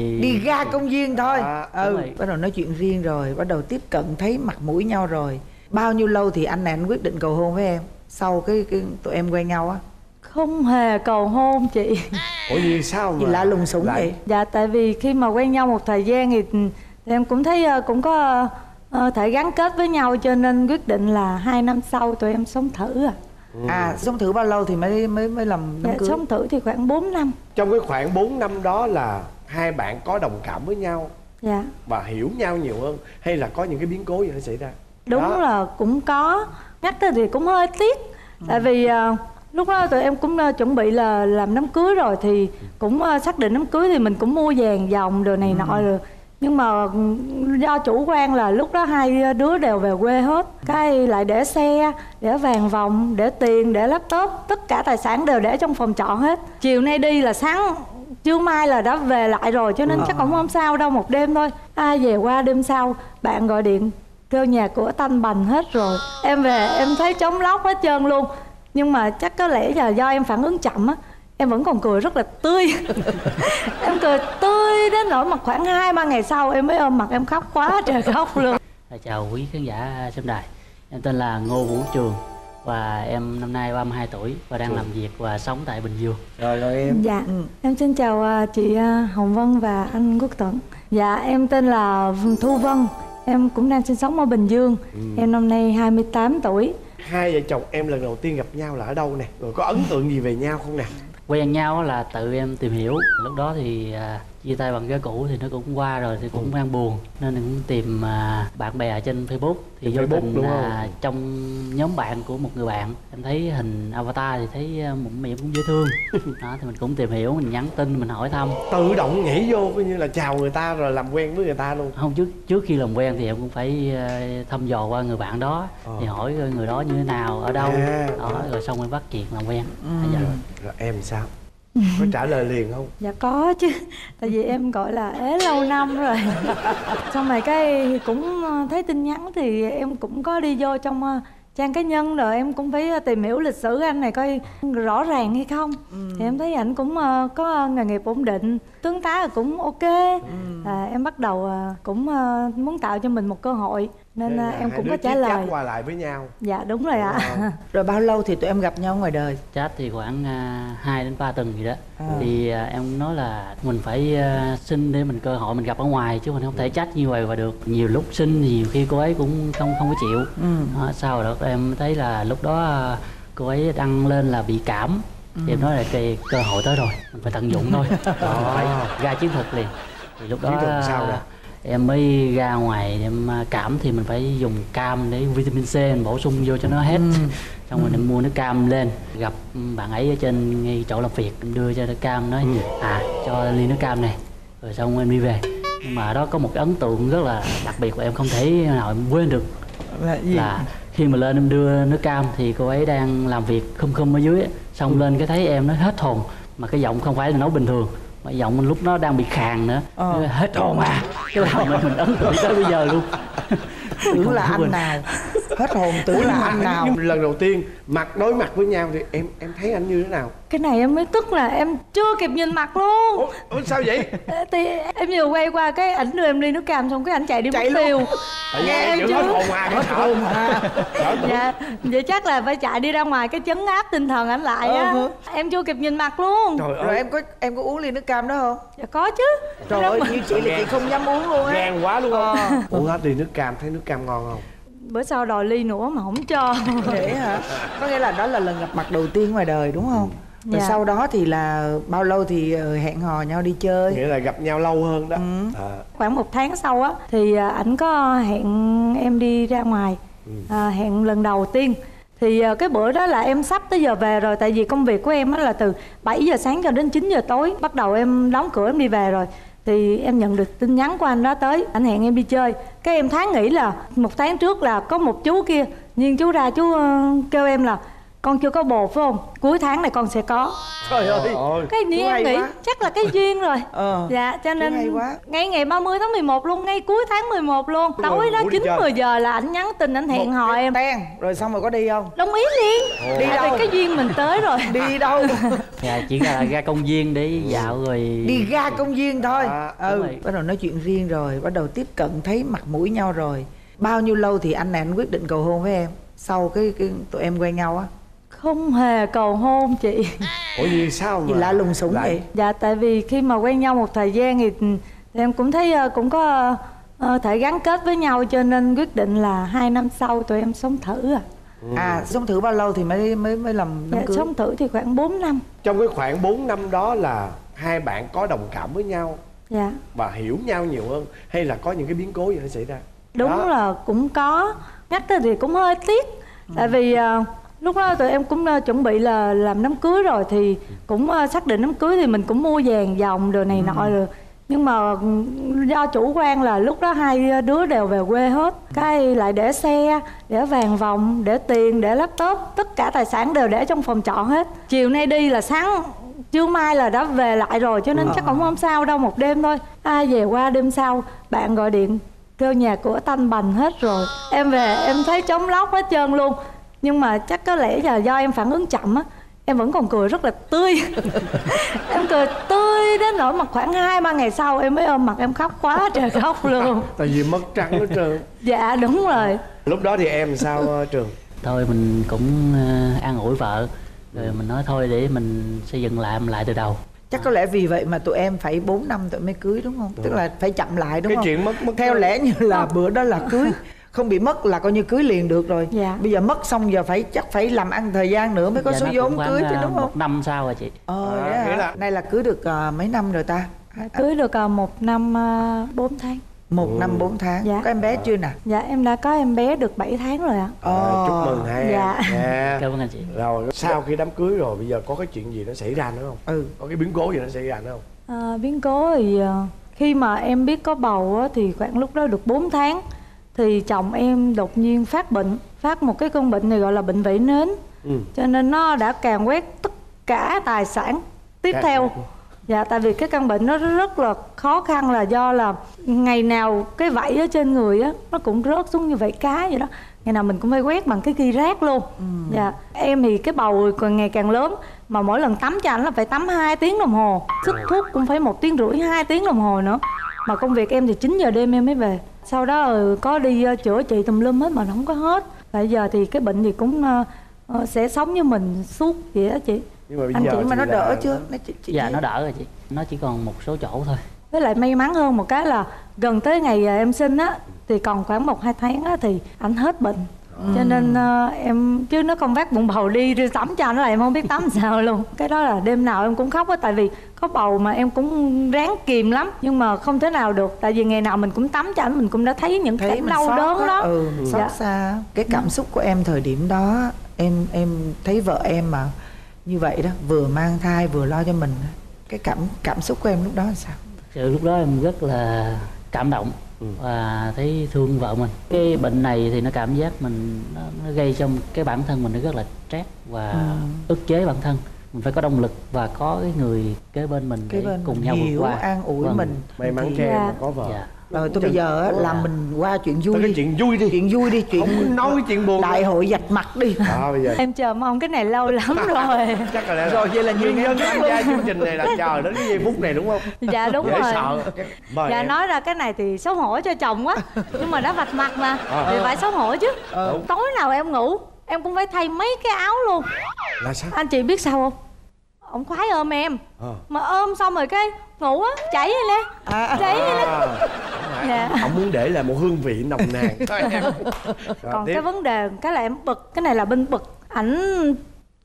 đi ra công viên thôi. À, ừ rồi. bắt đầu nói chuyện riêng rồi bắt đầu tiếp cận thấy mặt mũi nhau rồi. Bao nhiêu lâu thì anh này anh quyết định cầu hôn với em? Sau cái, cái tụi em quen nhau á? Không hề cầu hôn chị. Ủa vì sao mà lạ lùng sủng lại- vậy? Dạ tại vì khi mà quen nhau một thời gian thì, thì em cũng thấy ờ, cũng có ờ, thể gắn kết với nhau cho nên quyết định là hai năm sau tụi em sống thử à. À sống thử bao lâu thì mới mới mới làm đám dạ, cưới? sống thử thì khoảng 4 năm. Trong cái khoảng 4 năm đó là hai bạn có đồng cảm với nhau dạ. và hiểu nhau nhiều hơn hay là có những cái biến cố gì nó xảy ra? Đúng Đó. là cũng có. Nhắc tới thì cũng hơi tiếc. Tại vì ờ, lúc đó tụi em cũng ờ, chuẩn bị là làm đám cưới rồi thì cũng ờ, xác định đám cưới thì mình cũng mua vàng dòng đồ này nọ rồi. Nhưng mà ừ, do chủ quan là lúc đó hai đứa đều về quê hết. Cái lại để xe để vàng vòng để tiền để laptop tất cả tài sản đều để trong phòng trọ hết. Chiều nay đi là sáng trưa mai là đã về lại rồi cho nên chắc cũng không sao đâu một đêm thôi. Ai về qua đêm sau bạn gọi điện kêu nhà cửa tanh bành hết rồi. Em về em thấy trống lóc hết trơn luôn. Nhưng mà chắc có lẽ là do em phản ứng chậm á em vẫn còn cười rất là tươi. Em cười tươi đến nỗi mà khoảng hai ba ngày sau em mới ôm mặt em khóc quá trời khóc luôn. À, chào quý khán giả xem đài. Em tên là Ngô Vũ Trường và em năm nay 32 tuổi và đang làm việc và sống tại Bình Dương. Rồi rồi em. Dạ Ừ. em xin chào à, chị à, hồng vân và anh quốc tuấn. Dạ em tên là thu vân. Em cũng đang sinh sống ở bình dương. Em năm nay 28 tuổi. Hai vợ chồng em lần đầu tiên gặp nhau là ở đâu nè? Rồi có ấn tượng gì về nhau không nè? Quen nhau á là tự em tìm hiểu. Lúc đó thì à, chia tay bằng ghế cũ thì nó cũng qua rồi thì cũng đang buồn. Nên cũng tìm à, bạn bè ở trên Facebook thì vô tình à, không? trong nhóm bạn của một người bạn. Em thấy hình avatar thì thấy à, mũm mĩm cũng dễ thương. Đó thì mình cũng tìm hiểu mình nhắn tin mình hỏi thăm. Tự động nhảy vô coi như là chào người ta rồi làm quen với người ta luôn. Không trước trước khi làm quen thì em cũng phải ờ, thăm dò qua người bạn đó Ờ. thì hỏi người đó như thế nào ở đâu. À, đó rồi xong em bắt chuyện làm quen. Ừ. À, dạ rồi em sao có trả lời liền không? Dạ có chứ. Tại vì em gọi là ế lâu năm rồi. Xong rồi cái cũng ờ, thấy tin nhắn thì em cũng có đi vô trong ờ, trang cá nhân rồi. Em cũng phải ờ, tìm hiểu lịch sử anh này coi rõ ràng hay không. Thì em thấy ảnh cũng có nghề nghiệp ổn định tướng tá cũng ok. À, em bắt đầu cũng muốn tạo cho mình một cơ hội nên Nên là em cũng có trả lời. qua lại với nhau. Dạ đúng rồi ạ. Wow. rồi. Bao lâu thì tụi em gặp nhau ngoài đời? Chat thì khoảng uh, 2 đến 3 tuần gì đó. À. thì à, em nói là mình phải à, xin để mình cơ hội mình gặp ở ngoài chứ mình không thể chat như vậy và được. Nhiều lúc xin thì nhiều khi cô ấy cũng không không có chịu. Ừ. đó, sau đó em thấy là lúc đó à, cô ấy đăng lên là bị cảm. Thì em nói là cái cơ hội tới rồi mình phải tận dụng thôi. Đó, phải ra chiến thuật liền. Thì lúc đó Chiến thuật sao nè? Em mới ra ngoài em à, cảm thì mình phải dùng cam để vitamin C mình bổ sung vô cho nó hết. Xong rồi em mua nước cam lên. Gặp bạn ấy ở trên ngay chỗ làm việc em đưa cho nước cam nói à cho ly nước cam này. Rồi xong em đi về. Nhưng mà đó có một cái ấn tượng rất là đặc biệt và em không thể nào em quên được. Là gì? Là khi mà lên em đưa nước cam thì cô ấy đang làm việc khum khum ở dưới. Xong lên cái thấy em nó hết hồn mà cái giọng không phải là nói bình thường mà giọng lúc đó đang bị khàn nữa. Ờ. Nó hết hồn à. Cái làm mình, mình ấn tượng tới bây giờ luôn. Tưởng là anh nào. Hết hồn tưởng là mà- anh nào. lần đầu tiên mặt đối mặt với nhau thì em em thấy anh như thế nào cái này em mới tức là em chưa kịp nhìn mặt luôn. Ủa, ủa sao vậy? Thì em vừa quay qua cái ảnh đưa em ly nước cam xong cái ảnh chạy đi Chạy mất luôn. tiêu. Nghe em chưa? hết hồn à hết hồn à dạ vậy chắc là phải chạy đi ra ngoài cái chấn áp tinh thần ảnh lại á. Ờ hả? em chưa kịp nhìn mặt luôn. Trời rồi ơi. em có em có uống ly nước cam đó không? Dạ có chứ. Trời ơi như chị là chị không dám uống luôn á. Gan quá không Ờ. uống hết đi nước cam thấy nước cam ngon không? Bữa sau đòi ly nữa mà không cho. Vậy hả? Có nghĩa là đó là lần gặp mặt đầu tiên ngoài đời đúng không rồi Dạ. sau đó thì là bao lâu thì ờ, hẹn hò nhau đi chơi? Nghĩa là gặp nhau lâu hơn đó. Ừ. à, khoảng một tháng sau á thì à, ảnh có hẹn em đi ra ngoài. À, hẹn lần đầu tiên. Thì à, cái bữa đó là em sắp tới giờ về rồi tại vì công việc của em á là từ 7 giờ sáng cho đến 9 giờ tối. Bắt đầu em đóng cửa em đi về rồi. Thì em nhận được tin nhắn của anh đó tới anh hẹn em đi chơi. Cái em tháng nghĩ là một tháng trước là có một chú kia. Nhưng chú ra chú ờ, kêu em là con chưa có bồ phải không? Cuối tháng này con sẽ có. Trời ơi. Cái gì em nghĩ? quá. chắc là cái duyên rồi. Ờ, dạ cho nên quá. ngay ngày 30 tháng 11 luôn ngay cuối tháng 11 luôn. Rồi, tối đó đi 9 chơi. 10 giờ là anh nhắn tin anh hẹn hò em. ten rồi xong rồi có đi không? Đồng ý liền. Đi tại đâu? cái duyên mình tới rồi. Đi đâu? Dạ chỉ là ra công viên để dạo rồi đi ra công viên thôi. À, ừ rồi. bắt đầu nói chuyện riêng rồi bắt đầu tiếp cận thấy mặt mũi nhau rồi. Bao nhiêu lâu thì anh này anh quyết định cầu hôn với em? Sau cái cái tụi em quen nhau á không hề cầu hôn chị. Ủa gì sao mà gì lạ lùng sủng lại- vậy. Dạ tại vì khi mà quen nhau một thời gian thì, thì em cũng thấy ờ, cũng có ờ, thể gắn kết với nhau cho nên quyết định là hai năm sau tụi em sống thử à. À sống thử bao lâu thì mới mới mới làm đám dạ, cưới? sống thử thì khoảng 4 năm. Trong cái khoảng 4 năm đó là hai bạn có đồng cảm với nhau dạ. và hiểu nhau nhiều hơn hay là có những cái biến cố gì nó xảy ra? Đúng Đó. là cũng có. Nhắc tới thì cũng hơi tiếc. Tại vì ờ, lúc đó tụi em cũng ờ, chuẩn bị là làm đám cưới rồi thì cũng ờ, xác định đám cưới thì mình cũng mua vàng dòng đồ này nọ rồi. Nhưng mà ừ, do chủ quan là lúc đó hai đứa đều về quê hết. Cái lại để xe để vàng vòng để tiền để laptop tất cả tài sản đều để trong phòng trọ hết. Chiều nay đi là sáng trưa mai là đã về lại rồi cho nên chắc cũng không sao đâu một đêm thôi. Ai về qua đêm sau bạn gọi điện kêu nhà cửa tanh bành hết rồi. Em về em thấy trống lóc hết trơn luôn nhưng mà chắc có lẽ là do em phản ứng chậm á em vẫn còn cười rất là tươi. Em cười tươi đến nỗi mà khoảng hai ba ngày sau em mới ôm mặt em khóc quá trời khóc luôn. Tại vì mất trắng hết trơn. Dạ đúng rồi. Lúc đó thì em sao ờ, trường? Thôi mình cũng ờ, an ủi vợ. Rồi mình nói thôi để mình xây dựng lại lại từ đầu. Chắc có lẽ vì vậy mà tụi em phải 4 năm tụi mới cưới đúng không? Tức là phải chậm lại đúng cái không? chuyện mất mất theo lẽ như là bữa đó là cưới không bị mất là coi như cưới liền được rồi. Dạ. bây giờ mất xong giờ phải chắc phải làm ăn thời gian nữa mới có Dạ, số vốn cưới chứ đúng không? một năm sau rồi chị. Ờ À, nghĩa là- nay là cưới được ờ, mấy năm rồi ta? Cưới được ờ, một năm ờ, bốn tháng. Một năm bốn tháng. Dạ. có em bé chưa nè? Dạ em đã có em bé được 7 tháng rồi ạ. À, chúc mừng hai Dạ. em. Dạ. cảm ơn anh chị. Rồi sau khi đám cưới rồi bây giờ có cái chuyện gì nó xảy ra nữa không? Ừ. Có cái biến cố gì nó xảy ra nữa không? À, biến cố thì khi mà em biết có bầu á, thì khoảng lúc đó được 4 tháng thì chồng em đột nhiên phát bệnh phát một cái cơn bệnh này gọi là bệnh vẩy nến. Ừ. cho nên nó đã càn quét tất cả tài sản tiếp Cả- theo. dạ tại vì cái căn bệnh nó rất là khó khăn là do là ngày nào cái vảy ở trên người á nó cũng rớt xuống như vảy cá vậy đó. Ngày nào mình cũng phải quét bằng cái ghi rác luôn. Dạ em thì cái bầu còn ngày càng lớn mà mỗi lần tắm cho ảnh là phải tắm 2 tiếng đồng hồ. Sức thuốc cũng phải một tiếng rưỡi hai tiếng đồng hồ nữa mà công việc em thì 9 giờ đêm em mới về. Sau đó ừ, có đi ờ, chữa trị tùm lum hết mà nó không có hết. Bây giờ thì cái bệnh thì cũng ờ, ờ, sẽ sống với mình suốt vậy đó chị. Nhưng mà bây anh giờ chị mà nó là- đỡ chưa? Nó chị, chị dạ thấy- nó đỡ rồi chị. Nó chỉ còn một số chỗ thôi. Với lại may mắn hơn một cái là gần tới ngày em sinh á thì còn khoảng một hai tháng á thì anh hết bệnh cho nên ờ, em chứ nó không vác bụng bầu đi rồi tắm cho anh là em không biết tắm sao luôn. Cái đó là đêm nào em cũng khóc á tại vì có bầu mà em cũng ráng kìm lắm nhưng mà không thể nào được. Tại vì ngày nào mình cũng tắm cho anh mình cũng đã thấy những thấy cái mình đau đớn á. đó ừ xót Dạ. xa cái cảm xúc của em thời điểm đó em em thấy vợ em mà như vậy đó vừa mang thai vừa lo cho mình cái cảm cảm xúc của em lúc đó là sao? Sự lúc đó em rất là cảm động. Ừ. và thấy thương vợ mình. Cái bệnh này thì nó cảm giác mình nó, nó gây cho cái bản thân mình nó rất là stress và Ừ. ức chế bản thân mình phải có động lực và có cái người kế bên mình cái để bên cùng mình nhau vượt hiểu qua. an ủi Vâng. mình. May mắn cho em Dạ. mà có vợ. Dạ. rồi tôi bây giờ á, làm mình qua chuyện vui. Tới cái đi chuyện vui đi. Chuyện vui đi chuyện không nói chuyện buồn đại hội dạch mặt đi. À, bây giờ em chờ mong cái này lâu lắm rồi. chắc là Rồi, vậy là nhiều nguyên nhân nhân tham gia chương trình này là chờ đến cái giây phút này đúng không? Dạ đúng dễ rồi. sợ. Mời dạ em. nói ra cái này thì xấu hổ cho chồng quá. Nhưng mà đã vạch mặt mà Ờ. thì phải xấu hổ chứ. Tối nào em ngủ em cũng phải thay mấy cái áo luôn. Là sao? Anh chị biết sao không? Ông khoái ôm em. Ờ. mà ôm xong rồi cái ngủ á chảy vậy nè. À, chảy vậy nè. À, dạ. Ông muốn để lại một hương vị nồng nàn. Thôi em. Rồi, còn tiếp. cái vấn đề cái là em bực cái này là bên bực. Ảnh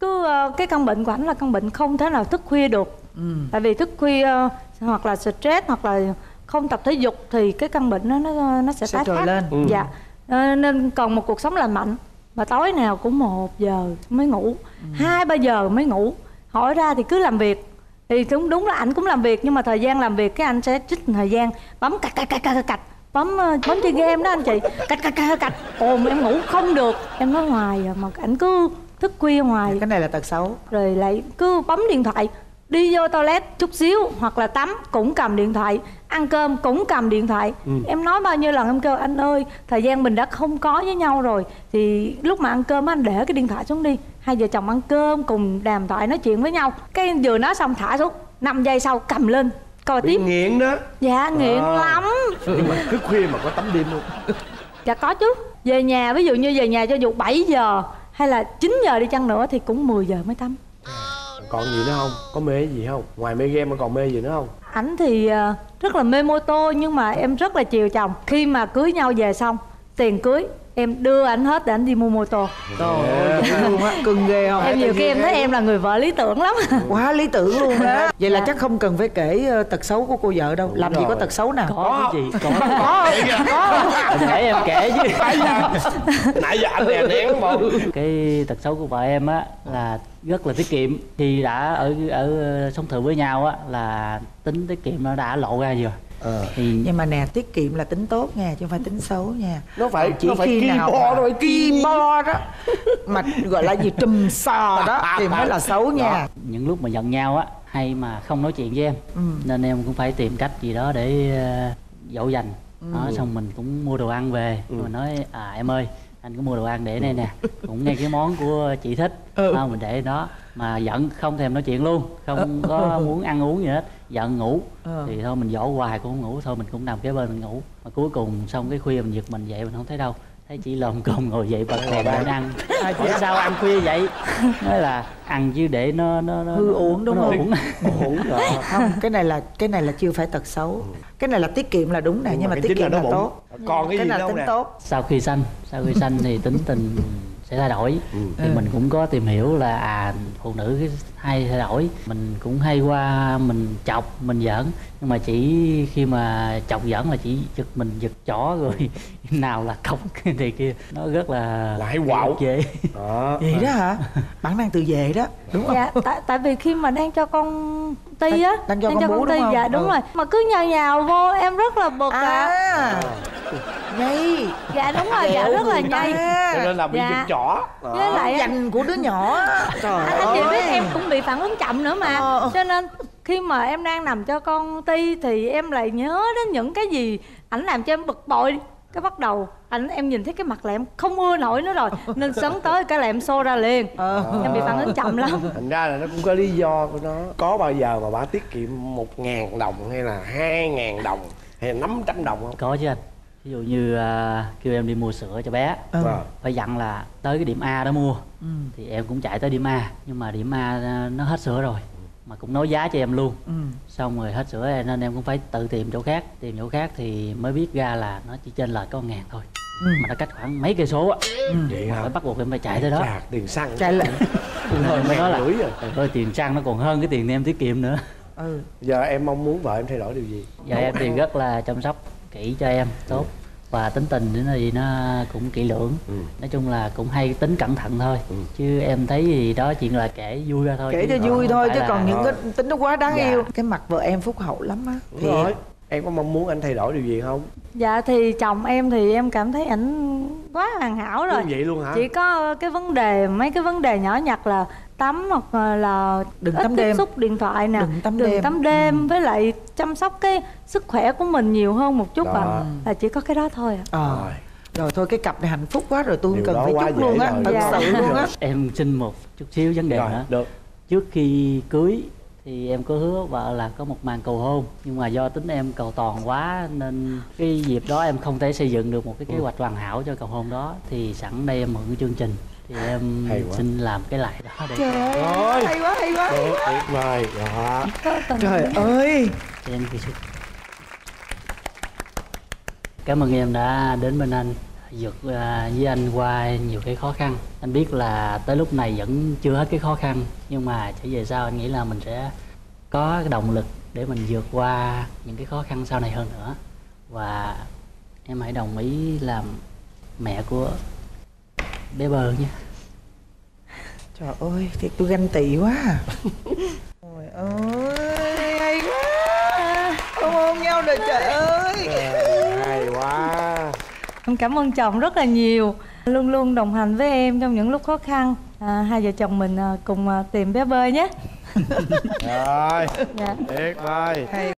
cứ ờ, cái căn bệnh của ảnh là căn bệnh không thể nào thức khuya được. Ừ. tại vì thức khuya ờ, hoặc là stress hoặc là không tập thể dục thì cái căn bệnh nó nó nó sẽ, Sẽ tái phát. lên. Ừ. dạ. Nên còn một cuộc sống lành mạnh mà tối nào cũng một giờ mới ngủ. Hai ba giờ mới ngủ. Hỏi ra thì cứ làm việc. Thì cũng đúng là ảnh cũng làm việc nhưng mà thời gian làm việc cái anh sẽ trích thời gian. Bấm cạch cạch cạch cạch cạch bấm ờ, bấm chơi game đó anh chị. Cạch cạch cạch cạch. Ồn em ngủ không được. Em nói hoài à, mà ảnh cứ thức khuya hoài. Cái này là tật xấu. Rồi lại cứ bấm điện thoại. Đi vô toilet chút xíu hoặc là tắm cũng cầm điện thoại ăn cơm cũng cầm điện thoại. Ừ. em nói bao nhiêu lần em kêu anh ơi thời gian mình đã không có với nhau rồi thì lúc mà ăn cơm anh để cái điện thoại xuống đi. Hai vợ chồng ăn cơm cùng đàm thoại nói chuyện với nhau. Cái vừa nói xong thả xuống 5 giây sau cầm lên coi bị tiếp. nghiện đó. Dạ nghiện À. lắm. Nhưng mà thức khuya mà có tắm đêm luôn. Dạ có chứ. Về nhà ví dụ như về nhà cho dù 7 giờ hay là 9 giờ đi chăng nữa thì cũng 10 giờ mới tắm. Còn gì nữa không? Có mê gì không? Ngoài mê game mà còn mê gì nữa không ảnh thì ờ, rất là mê mô tô nhưng mà em rất là chiều chồng. Khi mà cưới nhau về xong tiền cưới em đưa ảnh hết để ảnh đi mua mô tô. Trời ơi dữ luôn á cưng ghê không? Em nhiều khi em thấy em là người vợ lý tưởng lắm. Quá lý tưởng luôn đó vậy là Dạ. chắc không cần phải kể ờ, tật xấu của cô vợ đâu. Đúng làm gì có tật xấu nào? Có gì có. có không có. Không để em kể chứ. Nãy giờ anh đè nén mà. cái tật xấu của vợ em á là rất là tiết kiệm. Khi đã ở ở sống thử với nhau á là tính tiết kiệm nó đã lộ ra rồi ờ. Thì nhưng mà nè tiết kiệm là tính tốt nha chứ không phải tính xấu nha. Nó phải chỉ nó phải khi nào bo mà rồi ki bo đó mà gọi là gì trùm sò đó thì mới là xấu nha. Những lúc mà giận nhau á hay mà không nói chuyện với em Ừ. nên em cũng phải tìm cách gì đó để uh, dỗ dành. Đó, xong mình cũng mua đồ ăn về Ừ. mình nói à em ơi anh có mua đồ ăn để đây nè. Cũng nghe cái món của chị thích. Ừ. Đó, mình để đó. Mà giận không thèm nói chuyện luôn. Không có muốn ăn uống gì hết. Giận ngủ. Ừ. thì thôi mình dỗ hoài cũng không ngủ. Thôi mình cũng nằm kế bên mình ngủ. Mà cuối cùng xong cái khuya mình giật mình dậy mình không thấy đâu thấy chỉ lồm cồm ngồi dậy bật đèn lên ăn hỏi sao ăn khuya vậy? Nói là ăn chứ để nó nó, nó Hư uống đúng nó không? uống. rồi. Không cái này là cái này là chưa phải tật xấu. Cái này là tiết kiệm là đúng nè nhưng mà cái tiết kiệm là là tốt. Còn cái gì này đâu tính nè? tốt? Sau khi sanh sau khi sanh thì tính tình sẽ thay đổi. Ừ. thì mình cũng có tìm hiểu là à phụ nữ cái hay thay đổi. Mình cũng hay qua mình chọc mình giỡn. Nhưng mà chỉ khi mà chọc giỡn là chỉ giật mình giật chó rồi nào là cọc thì kia. Nó rất là Là hay quạo. dễ đó. Vậy đó hả? Bản năng tự vệ đó đúng không? Dạ tại tại vì khi mà đang cho con ti á Đang cho con bú ti đúng không? dạ đúng Ừ. rồi. Mà cứ nhào nhào vô em rất là bực à, à nhây dạ đúng rồi dạ rất là nhây cho nên là bị Dạ. giật chỏ. Với lại dành của đứa nhỏ trời anh, anh chị biết em cũng bị phản ứng chậm nữa mà. Ờ. cho nên khi mà em đang nằm cho con ti thì em lại nhớ đến những cái gì ảnh làm cho em bực bội. Cái bắt đầu ảnh em nhìn thấy cái mặt là em không ưa nổi nữa rồi. Nên sấn tới cái là em xô ra liền. Ờ. em bị phản ứng chậm lắm. Thành ra là nó cũng có lý do của nó. Có bao giờ mà bà tiết kiệm một ngàn đồng hay là hai ngàn đồng hay là năm trăm đồng không? Có chứ anh ví dụ như à, kêu em đi mua sữa cho bé Ừ. Vâng. phải dặn là tới cái điểm A đó mua. Ừ. thì em cũng chạy tới điểm A nhưng mà điểm A à, nó hết sữa rồi mà cũng nói giá cho em luôn. Ừ. xong rồi hết sữa rồi nên em cũng phải tự tìm chỗ khác. Tìm chỗ khác thì mới biết ra là nó chỉ trên lệch có một ngàn thôi. Ừ. mà nó cách khoảng mấy cây số á. Vậy mà hả? phải bắt buộc em phải chạy tới đó. Tiền xăng. Chạy lại. Em mới nói là rồi. "Trời ơi tiền xăng nó còn hơn cái tiền em tiết kiệm nữa. Ừ. Giờ em mong muốn vợ em thay đổi điều gì? Giờ em thì rất là chăm sóc kỹ cho em tốt. Và tính tình thì nó thì nó cũng kỹ lưỡng. Ừ. nói chung là cũng hay tính cẩn thận thôi. Ừ. chứ em thấy gì đó chuyện là kể vui ra thôi. Kể cho vui thôi chứ là- còn những cái tính nó quá đáng Dạ. yêu. Cái mặt vợ em phúc hậu lắm á. Rồi. Em có mong muốn anh thay đổi điều gì không? Dạ thì chồng em thì em cảm thấy ảnh quá hoàn hảo rồi. Vậy luôn hả? Chỉ có cái vấn đề mấy cái vấn đề nhỏ nhặt là tắm hoặc là Đừng ít tắm tiếp đêm. xúc điện thoại nè. Đừng tắm đừng đêm. tắm đêm với lại chăm sóc cái sức khỏe của mình nhiều hơn một chút Đó. à là chỉ có cái đó thôi à ờ. Rồi. Rồi thôi cái cặp này hạnh phúc quá rồi tôi không cần phải chúc luôn á thật Dạ. sự luôn á. Em xin một chút xíu vấn đề rồi nữa được. Trước khi cưới thì em có hứa vợ là có một màn cầu hôn nhưng mà do tính em cầu toàn quá nên cái dịp đó em không thể xây dựng được một cái kế hoạch hoàn hảo cho cầu hôn đó thì sẵn đây em mượn cái chương trình thì em Hay quá. xin làm cái lại đó để trời ơi Rồi. hay quá hay quá tuyệt vời. Đó. Trời ơi. Cho em cái sức cảm ơn em đã đến bên anh vượt à, với anh qua nhiều cái khó khăn. Anh biết là tới lúc này vẫn chưa hết cái khó khăn nhưng mà trở về sau anh nghĩ là mình sẽ có cái động lực để mình vượt qua những cái khó khăn sau này hơn nữa. Và em hãy đồng ý làm mẹ của bé bơ nhé trời ơi thiệt tôi ganh tị quá à. trời ơi hay quá. Ôm ôm nhau rồi trời ơi. Hay quá. Em cảm ơn chồng rất là nhiều. Luôn luôn đồng hành với em trong những lúc khó khăn. À, hai vợ chồng mình à, cùng à, tìm bé bơi nhé. Rồi dạ. tuyệt vời hay